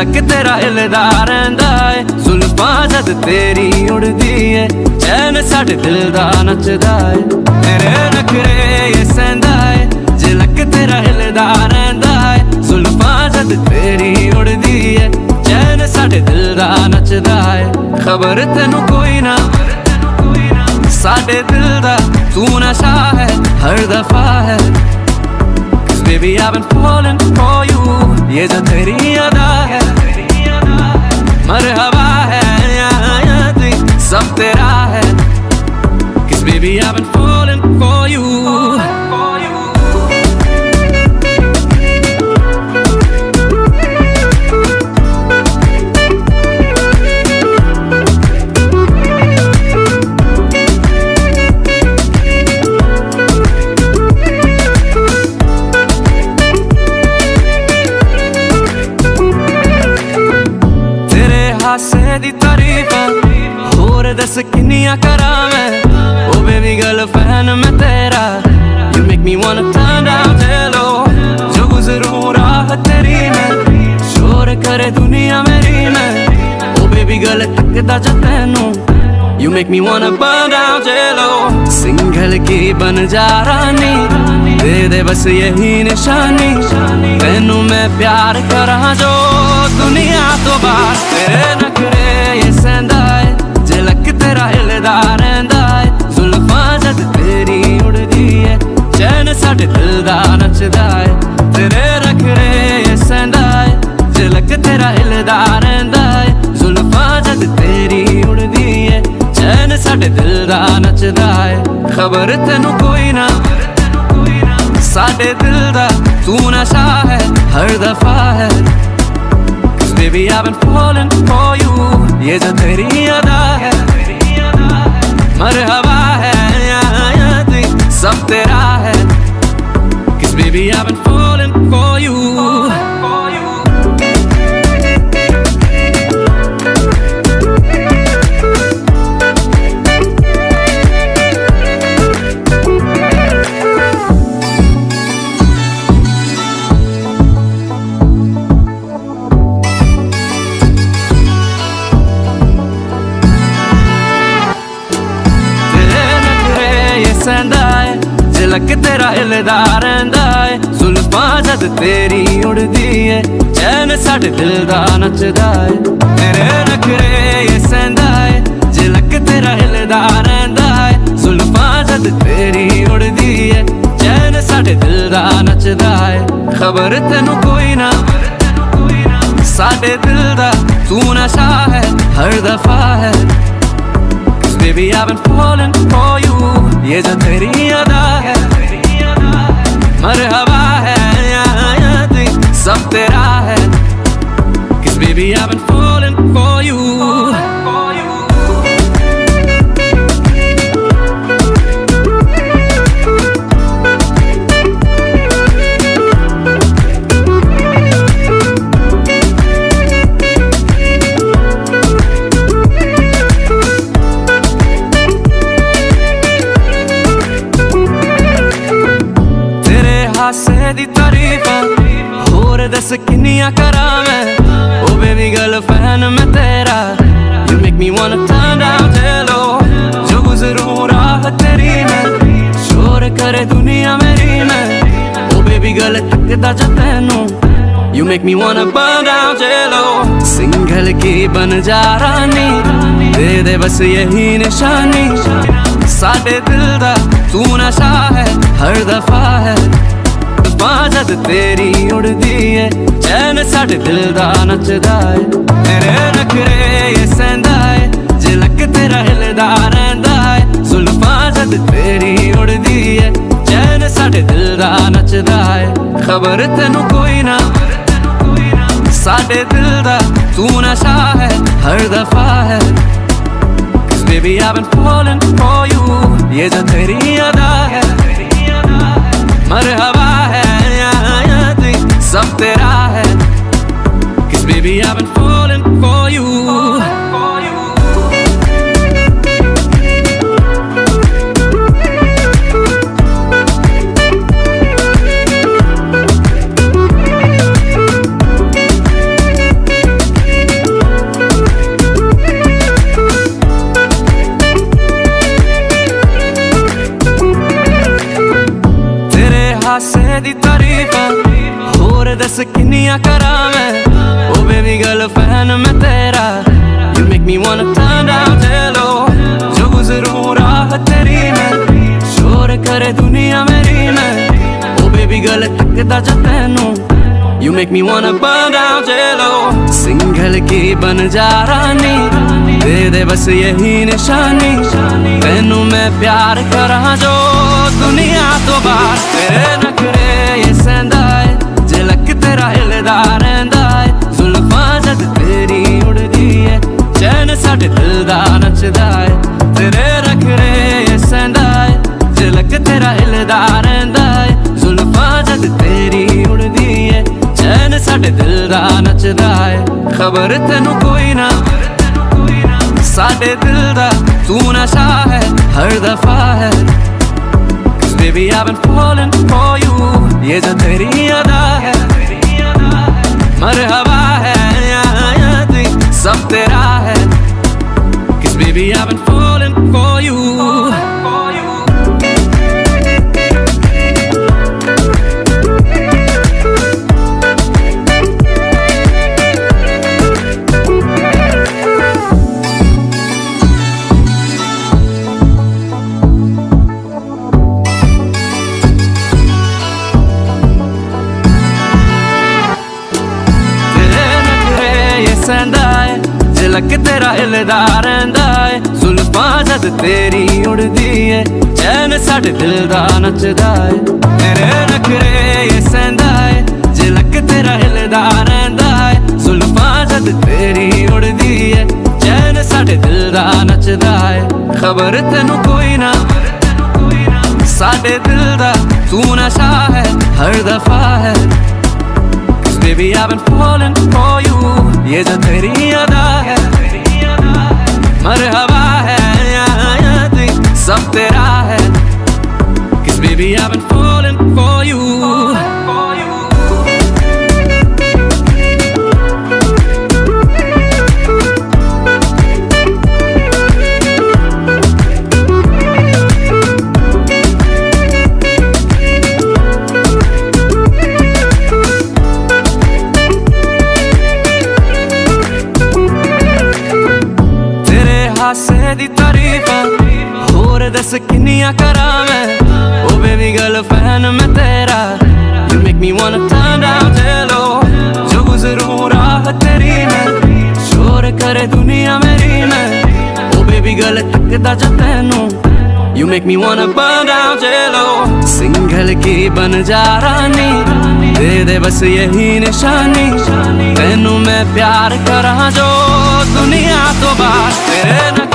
ਝਲਕ ਤੇਰਾ ਹਿਲਦਾ ਰਹਿੰਦਾ ਏ। ਜ਼ੁਲਫਾਂ ਜਦ ਤੇਰੀ ਉੜਦੀ ਏ, ਚੈਨ ਸਾਡੇ ਦਿਲ ਦਾ ਨੱਚਦਾ ਏ। ਤੇਰੇ ਨਖਰੇ ਇਹ ਸੈਂਦਾ ਏ ਝਲਕ ਤੇਰਾ ਹਿਲਦਾ ਰਹਿੰਦਾ ਏ, ਜ਼ੁਲਫਾਂ ਜਦ ਤੇਰੀ ਉੜਦੀ ਏ, ਚੈਨ ਸਾਡੇ ਦਿਲ ਦਾ ਨੱਚਦਾ ਏ। ਖਬਰ ਤੈਨੂੰ ਕੋਈ ਨਾ, ਸਾਡੇ ਦਿਲ ਦਾ ਤੂੰ ਨਸ਼ਾ ਹੈ ਹਰ ਦਫਾ ਹੈ। Baby I've been falling for you ये जो तेरी अदा है मरहबा है सब तेरा है Cause baby I've been falling for you दी तारीफ़ होर दस किनिया करा मैं। ओ बेबी गर्ल फ़ैन मैं तेरा। You make me want turn down hello जो गुजरू राह तेरी मैं। शोर करे दुनिया मेरी मैं। ओ बेबी गर्ल तकदा जो तैनू। You make me wanna burn down jello single की बन जा रानी। दे दे बस यही निशानी। तेनू मैं प्यार करा जो दुनिया तो बात तेरे नखरे ਸਾਡੇ ਦਿਲ ਦਾ ਨੱਚਦਾ ਏ ਖਬਰ ਤੈਨੂੰ ਕੋਈ ਨਾ ਸਾਡੇ ਦਿਲ ਦਾ ਤੂੰ ਨਸ਼ਾ ਹੈ ਹਰ ਦਫਾ ਹੈ Cause baby I've been falling for you ये जो तेरी अदा है मरहबा है सब तेरा है Cause baby I've been ਏ ਤੇਰਾ ਹਿਲਦਾ ਰਹਿੰਦਾ ਏ। ਜ਼ੁਲਫਾਂ ਜਦ ਤੇਰੀ ਉੜਦੀ ਏ, ਚੈਨ ਸਾਡੇ ਦਿਲ ਦਾ ਨੱਚਦਾ ਏ। ਤੇਰੇ ਨਖਰੇ ਇਹ ਸੈਂਦਾ ਏ ਝਲਕ ਤੇਰਾ ਹਿਲਦਾ ਰਹਿੰਦਾ ਏ, ਜ਼ੁਲਫਾਂ ਜਦ ਤੇਰੀ ਉੜਦੀ ਏ, ਚੈਨ ਸਾਡੇ ਦਿਲ ਦਾ ਨੱਚਦਾ ਏ। ਖਬਰ ਤੈਨੂੰ ਕੋਈ ਨਾ, ਸਾਡੇ ਦਿਲ ਦਾ ਤੂੰ ਨਸ਼ਾ ਹੈ, ਹਰ ਦਫਾ ਹੈ। Baby I've been falling for you ये जो तेरी अदा है मरहबा है सब तेरा पागल गर्लफ्रेंड मैं तेरा You make me wanna turn down hello जो गुजरूं राह तेरी में शोर करे दुनिया मेरी में ओ बेबी गर्ल तकदा जो तैनू You make me wanna burn down jello. Single की बन जा रानी दे दे बस यही निशानी साडे दिल दा तू नशा है हर दफ़ा है ਬਾਹ ਜਦ ਤੇਰੀ ਉੜਦੀ ਏ ਚੈਨ ਸਾਡੇ ਦਿਲ ਦਾ ਨੱਚਦਾ ਏ ਤੇਰੇ ਨਖਰੇ ਇਹ ਸੈਂਦਾ ਏ ਝਲਕ ਤੇਰਾ ਹਿਲਦਾ ਰਹਿੰਦਾ ਏ ਜ਼ੁਲਫਾਂ ਜਦ ਤੇਰੀ ਉੜਦੀ ਏ ਚੈਨ ਸਾਡੇ ਦਿਲ ਦਾ ਨੱਚਦਾ ਏ ਖਬਰ ਤੈਨੂੰ ਕੋਈ ਨਾ ਸਾਡੇ ਦਿਲ ਦਾ ਤੂੰ ਨਸ਼ਾ ਹੈ ਹਰ ਦਫਾ ਹੈ Cause baby I've been falling for you ये जो तेरी अदा है मरहबा love that I had. Cause baby, I've been falling for you. दी तारीफ़ दस किनिया करा मैं? ओ बेबी गर्ल फ़ैन मैं तेरा। You make me want turn down hello जो गुजरूं राह तेरी मैं, शोर करे दुनिया मेरी मैं। ओ बेबी गर्ल तकदा जो तैनू। You make me wanna burn down jello single की बन जा रानी। दे दे बस यही निशानी। तेनू मैं प्यार करा जो दुनिया तो बात तेरे दा नचदा है तेरे नखरे ये सहंदा है झलक तेरा हिलदा रहंदा है जुल्फां जद तेरी उड़दी है ਚੈਨ ਸਾਡੇ ਦਿਲ ਦਾ ਨੱਚਦਾ ਏ ਖਬਰ ਤੈਨੂੰ ਕੋਈ ਨਾ ਸਾਡੇ ਦਿਲ ਦਾ ਤੂੰ ਨਸ਼ਾ ਹੈ ਹਰ ਦਫਾ ਹੈ Cause baby I've been falling for you ये जो तेरी अदा है ਸਹਿੰਦਾ ਏ ਝਲਕ ਤੇਰਾ ਹਿਲਦਾ ਰਹਿੰਦਾ ਏ, ਜ਼ੁਲਫਾਂ ਜਦ ਤੇਰੀ ਉੜਦੀ ਏ, ਚੈਨ ਸਾਡੇ ਦਿਲ ਦਾ ਨੱਚਦਾ ਏ। ਤੇਰੇ ਨਖਰੇ ਇਹ ਸਹਿੰਦਾ ਏ ਝਲਕ ਤੇਰਾ ਹਿਲਦਾ ਰਹਿੰਦਾ ਏ, ਜ਼ੁਲਫਾਂ ਜਦ ਤੇਰੀ ਉੜਦੀ ਏ, ਚੈਨ ਸਾਡੇ ਦਿਲ ਦਾ ਨੱਚਦਾ ਏ। ਖਬਰ ਤੈਨੂੰ ਕੋਈ ਨਾ, ਸਾਡੇ ਦਿਲ ਦਾ, ਤੂੰ ਨਸ਼ਾ ਹੈ, ਹਰ ਦਫਾ ਹੈ। Baby I've been falling for you ये जो तेरी अदा है मरहबा दुनिया करा मैं। ओ बेबी गर्ल फ़ैन मैं तेरा। You make me want turn down चलो जो गुजरूं राह तेरी मैं, शोर करे दुनिया मेरी मैं। ओ बेबी गर्ल तकदा जा तैनू। You make me wanna burn down jello single की बन जा रानी। दे दे बस यही निशानी। तेनू मैं प्यार करा जो दुनिया तो बात तेरे न